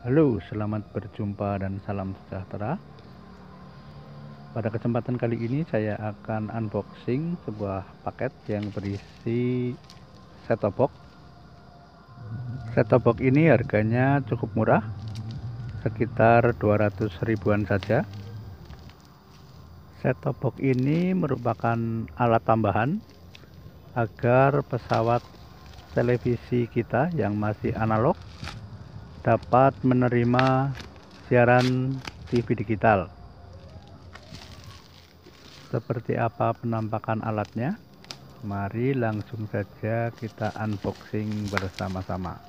Halo, selamat berjumpa dan salam sejahtera. Pada kesempatan kali ini saya akan unboxing sebuah paket yang berisi set-top box. Set-top box ini harganya cukup murah, sekitar 200 ribuan saja. Set-top box ini merupakan alat tambahan agar pesawat televisi kita yang masih analog dapat menerima siaran TV digital. Seperti apa penampakan alatnya? Mari langsung saja kita unboxing bersama-sama.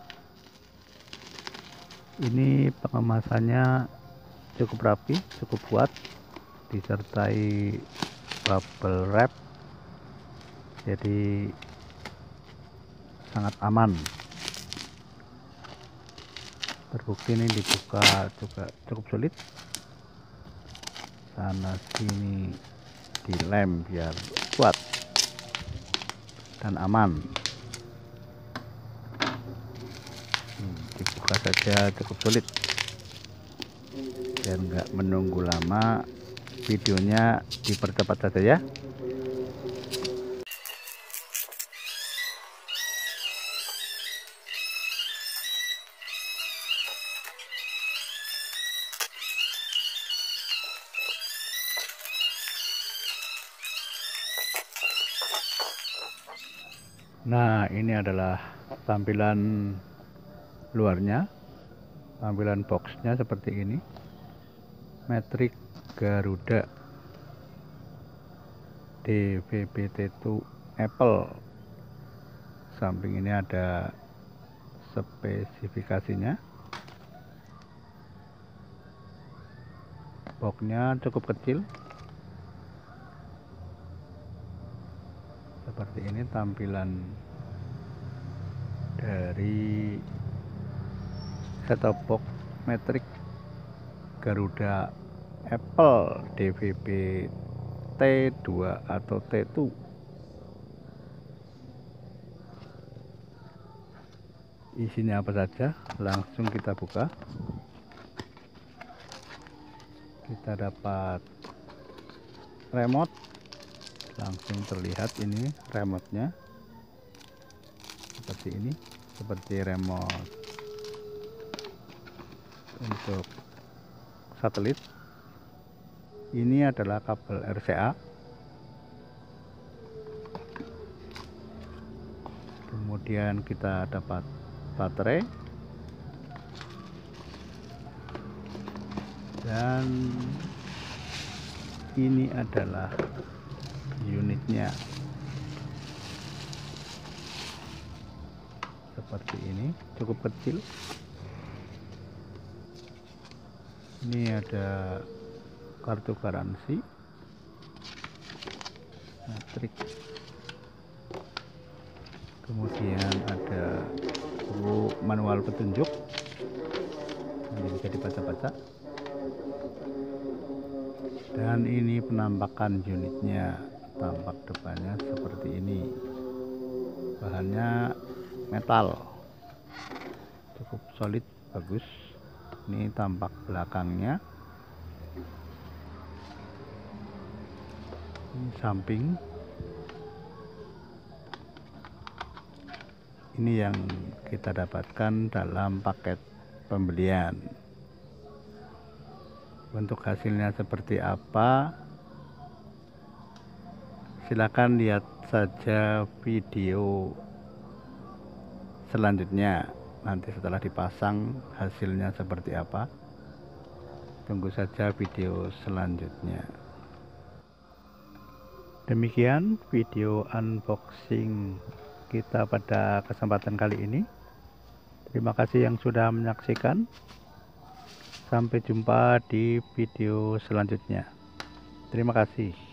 Ini pengemasannya cukup rapi, cukup kuat, disertai bubble wrap. Jadi sangat aman terbukti ini dibuka juga cukup sulit. Sana sini dilem biar kuat dan aman. Hmm, dibuka saja cukup sulit. Dan enggak menunggu lama videonya dipercepat saja ya Nah, ini adalah tampilan luarnya. Tampilan boxnya seperti ini. Metrik Garuda DVB-T2 Apple. Samping ini ada spesifikasinya. Boxnya cukup kecil, seperti ini tampilan dari set-top box metrik Garuda Apple DVB T2 atau T2 isinya apa saja? Langsung kita buka. Kita dapat remote langsung terlihat ini remote-nya seperti ini seperti remote. Untuk satelit. Ini adalah kabel RCA kemudian kita dapat baterai. Dan ini adalah unitnya. Seperti ini cukup kecil. Ini ada kartu garansi. Metrik kemudian ada buku manual petunjuk. Ini bisa dibaca-baca. Dan ini penampakan unitnya tampak depannya seperti ini. Bahannya metal. Cukup solid bagus. Ini tampak belakangnya. Ini samping. Ini yang kita dapatkan dalam paket pembelian. Bentuk hasilnya seperti apa silakan lihat saja video selanjutnya. Nanti setelah dipasang hasilnya seperti apa. Tunggu saja video selanjutnya. Demikian video unboxing kita pada kesempatan kali ini. Terima kasih yang sudah menyaksikan. Sampai jumpa di video selanjutnya. Terima kasih